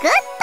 Good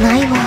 ないわ